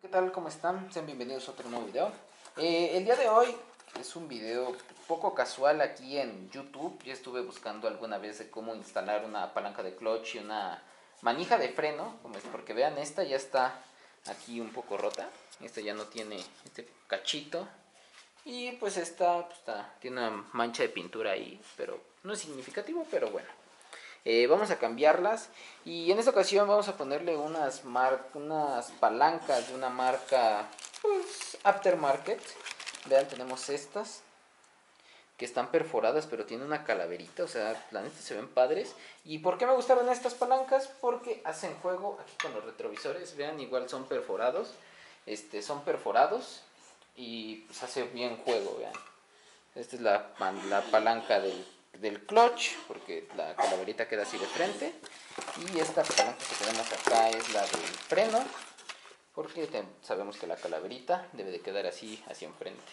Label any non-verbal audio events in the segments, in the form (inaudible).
¿Qué tal? ¿Cómo están? Sean bienvenidos a otro nuevo video. Eh, el día de hoy es un video poco casual aquí en YouTube. Ya estuve buscando alguna vez de cómo instalar una palanca de clutch y una manija de freno. Como es porque vean, esta ya está aquí un poco rota. Esta ya no tiene este cachito. Y pues esta pues, tiene una mancha de pintura ahí, pero no es significativo, pero bueno. Eh, vamos a cambiarlas y en esta ocasión vamos a ponerle unas, unas palancas de una marca pues, aftermarket. Vean, tenemos estas que están perforadas pero tienen una calaverita, o sea, la neta se ven padres. ¿Y por qué me gustaron estas palancas? Porque hacen juego aquí con los retrovisores, vean, igual son perforados, este, son perforados y pues hace bien juego, vean. Esta es la, la palanca del del clutch, porque la calaverita queda así de frente. Y esta palanca que tenemos acá es la del freno, porque sabemos que la calaverita debe de quedar así hacia enfrente.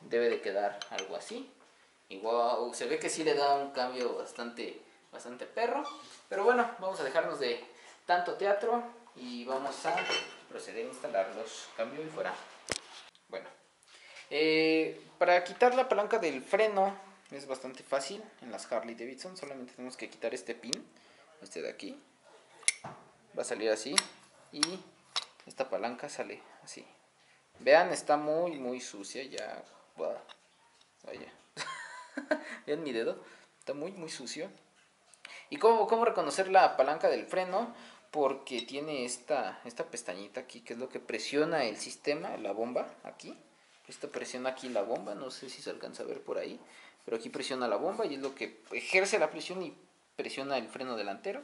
Debe de quedar algo así. Y se ve que sí le da un cambio bastante, bastante perro. Pero bueno, vamos a dejarnos de tanto teatro y vamos a proceder a instalarlos. Cambio y fuera. Bueno, eh, para quitar la palanca del freno es bastante fácil en las Harley Davidson. Solamente tenemos que quitar este pin, este de aquí. Va a salir así. Y esta palanca sale así. Vean, está muy, muy sucia ya. Vaya. (laughs) Vean mi dedo. Está muy, muy sucio. ¿Y cómo, cómo reconocer la palanca del freno? Porque tiene esta, esta pestañita aquí, que es lo que presiona el sistema, la bomba, aquí. Esta presiona aquí la bomba, no sé si se alcanza a ver por ahí. Pero aquí presiona la bomba y es lo que ejerce la presión y presiona el freno delantero.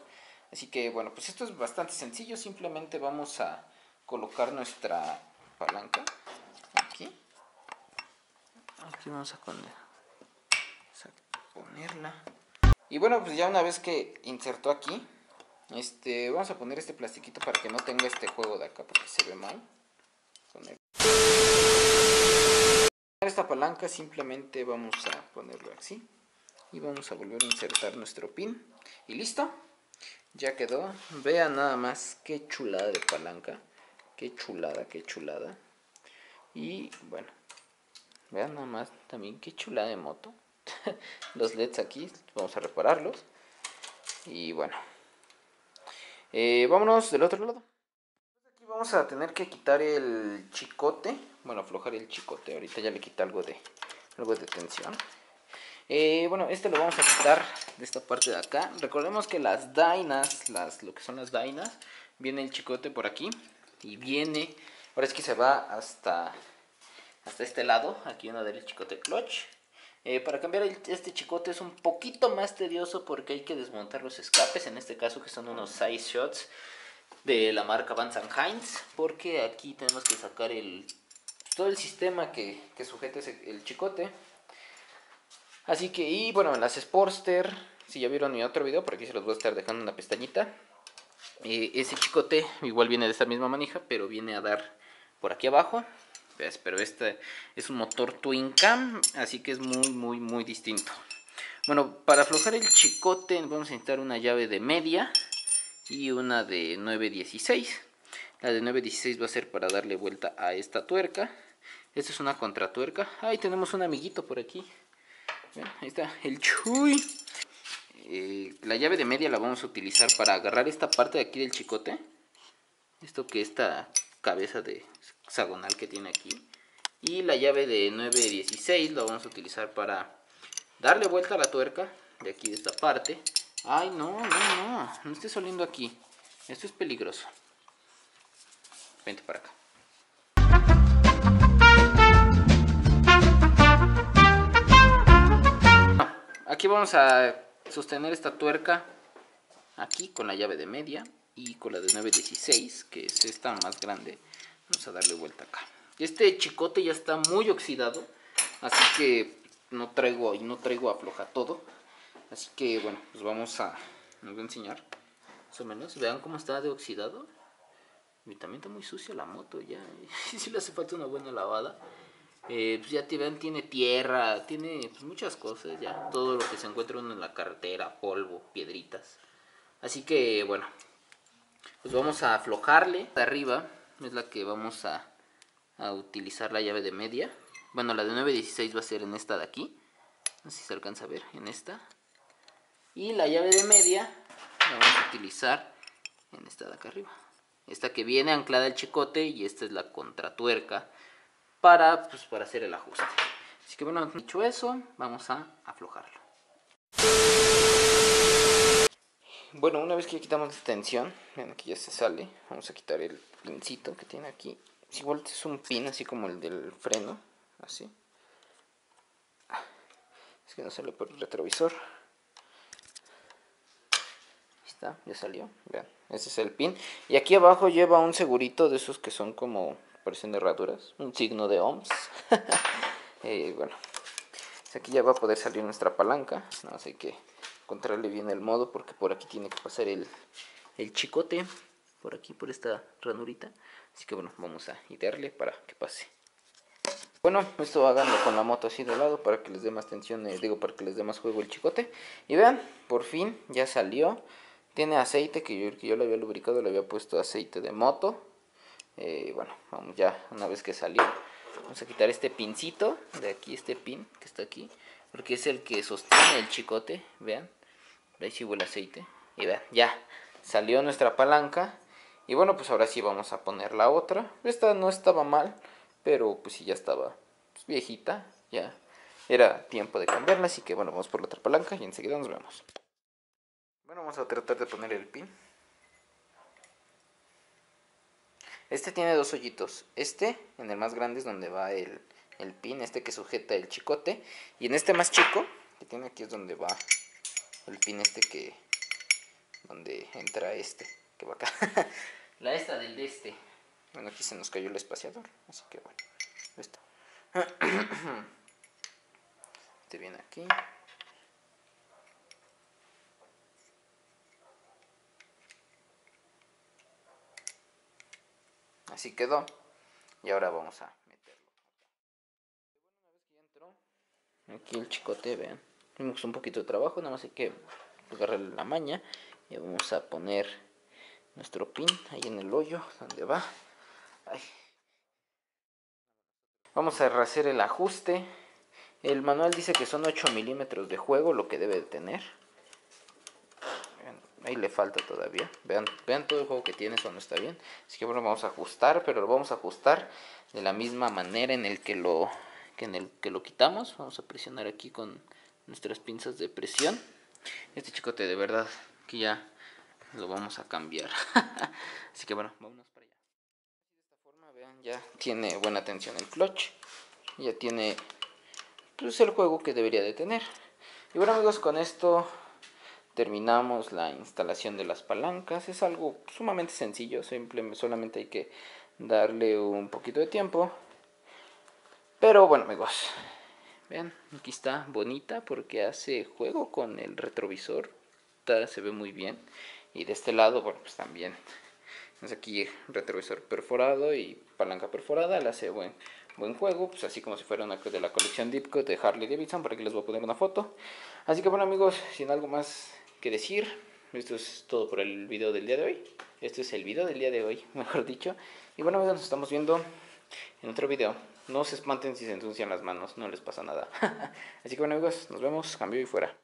Así que bueno, pues esto es bastante sencillo. Simplemente vamos a colocar nuestra palanca aquí. Aquí vamos a poner, a ponerla. Y bueno, pues ya una vez que insertó aquí, este, vamos a poner este plastiquito para que no tenga este juego de acá porque se ve mal. Esta palanca simplemente vamos a ponerlo así y vamos a volver a insertar nuestro pin y listo, ya quedó. Vean nada más qué chulada de palanca, qué chulada, qué chulada. Y bueno, vean nada más también qué chulada de moto. (laughs) Los LEDs aquí, vamos a repararlos. Y bueno, eh, vámonos del otro lado vamos a tener que quitar el chicote. Bueno, aflojar el chicote. Ahorita ya le quita algo de, algo de tensión. Eh, bueno, este lo vamos a quitar de esta parte de acá. Recordemos que las dainas, las, lo que son las dainas, viene el chicote por aquí. Y viene, ahora es que se va hasta, hasta este lado. Aquí van a dar chicote clutch. Eh, para cambiar este chicote es un poquito más tedioso porque hay que desmontar los escapes. En este caso que son unos size shots de la marca Van Heinz porque aquí tenemos que sacar el todo el sistema que, que sujeta el chicote. Así que y bueno las Sportster si ya vieron mi otro video por aquí se los voy a estar dejando una pestañita. Eh, ese chicote igual viene de esta misma manija pero viene a dar por aquí abajo. Pero este es un motor Twin Cam así que es muy muy muy distinto. Bueno para aflojar el chicote vamos a necesitar una llave de media y una de 916. La de 916 va a ser para darle vuelta a esta tuerca. Esta es una contratuerca. Ahí tenemos un amiguito por aquí. Ahí está el chuy. Eh, la llave de media la vamos a utilizar para agarrar esta parte de aquí del chicote. Esto que esta cabeza de hexagonal que tiene aquí. Y la llave de 916 la vamos a utilizar para darle vuelta a la tuerca de aquí de esta parte Ay, no, no, no. No estés oliendo aquí. Esto es peligroso. Vente para acá. Aquí vamos a sostener esta tuerca aquí con la llave de media y con la de 916, que es esta más grande. Vamos a darle vuelta acá. Este chicote ya está muy oxidado, así que no traigo, no traigo afloja todo. Así que bueno, pues vamos a, nos voy a enseñar más o menos. Vean cómo está de oxidado. Y también está muy sucia la moto ya. (laughs) si le hace falta una buena lavada. Eh, pues ya tiene tierra, tiene pues, muchas cosas ya. Todo lo que se encuentra en la carretera, polvo, piedritas. Así que bueno, pues vamos a aflojarle de arriba. es la que vamos a, a utilizar la llave de media. Bueno, la de 916 va a ser en esta de aquí. No sé si se alcanza a ver, en esta. Y la llave de media la vamos a utilizar en esta de acá arriba. Esta que viene anclada al chicote y esta es la contratuerca para, pues, para hacer el ajuste. Así que bueno, dicho eso, vamos a aflojarlo. Bueno, una vez que quitamos la tensión, ven aquí ya se sale, vamos a quitar el pincito que tiene aquí. igual es un pin así como el del freno, así. Es que no sale por el retrovisor. Ahí está, ya salió, vean, ese es el pin. Y aquí abajo lleva un segurito de esos que son como, parecen herraduras, un signo de ohms. (laughs) Eh, bueno, pues aquí ya va a poder salir nuestra palanca. Más hay que encontrarle bien el modo porque por aquí tiene que pasar el, el chicote. Por aquí, por esta ranurita. Así que bueno, vamos a idearle para que pase. Bueno, esto háganlo con la moto así de lado para que les dé más tensión, eh, digo, para que les dé más juego el chicote. Y vean, por fin ya salió. Tiene aceite que yo, que yo le había lubricado, le había puesto aceite de moto. Eh, bueno, vamos ya, una vez que salió, Vamos a quitar este pincito de aquí, este pin que está aquí. Porque es el que sostiene el chicote. Vean. Ahí sí huele aceite. Y vean, ya salió nuestra palanca. Y bueno, pues ahora sí vamos a poner la otra. Esta no estaba mal, pero pues sí ya estaba pues, viejita. Ya era tiempo de cambiarla. Así que bueno, vamos por la otra palanca y enseguida nos vemos. Bueno, vamos a tratar de poner el pin. Este tiene dos hoyitos. Este, en el más grande, es donde va el, pin, este que sujeta el chicote. Y en este más chico, que tiene aquí, es donde va el pin este que... Donde entra este, que va acá. (laughs) La esta del de este. Bueno, aquí se nos cayó el espaciador, así que bueno. Esto. (clears throat) Este viene aquí. Así quedó. Y ahora vamos a meterlo. Aquí el chicote, vean. Tenemos un poquito de trabajo, nada más hay que agarrarle la maña. Y vamos a poner nuestro pin ahí en el hoyo donde va. Vamos a hacer el ajuste. El manual dice que son 8 milímetros de juego lo que debe de tener ahí le falta todavía. Vean, vean todo el juego que tiene, eso no está bien. Así que bueno, vamos a ajustar, pero lo vamos a ajustar de la misma manera en el que lo, que en el que lo quitamos. Vamos a presionar aquí con nuestras pinzas de presión. Este chicote de verdad que ya lo vamos a cambiar. (laughs) Así que bueno, vámonos para allá. De esta forma, vean, ya tiene buena tensión el clutch. Ya tiene pues, el juego que debería de tener. Y bueno amigos, con esto terminamos la instalación de las palancas. Es algo sumamente sencillo, solamente hay que darle un poquito de tiempo. Pero bueno amigos, vean, aquí está bonita porque hace juego con el retrovisor. se ve muy bien. Y de este lado, bueno, pues también. Es aquí retrovisor perforado y palanca perforada, le hace buen, buen juego, pues así como si fuera una de la colección Deepco de Harley Davidson, por aquí les voy a poner una foto. Así que bueno amigos, sin algo más que decir. Esto es todo por el video del día de hoy. Este es el video del día de hoy, (laughs) mejor dicho. Y bueno, nos estamos viendo en otro video. No se espanten si se ensucian las manos, no les pasa nada. (laughs) Así que bueno amigos, nos vemos, cambio y fuera.